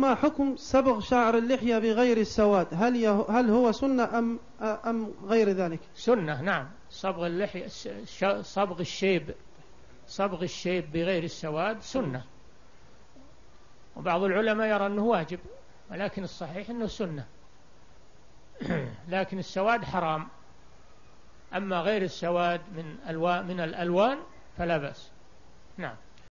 ما حكم صبغ شعر اللحية بغير السواد؟ هل هل هو سنة أم أم غير ذلك؟ سنة نعم. صبغ اللحية صبغ الشيب صبغ الشيب بغير السواد سنة. وبعض العلماء يرى أنه واجب ولكن الصحيح أنه سنة. لكن السواد حرام. أما غير السواد من ألوان من الألوان فلا بأس. نعم.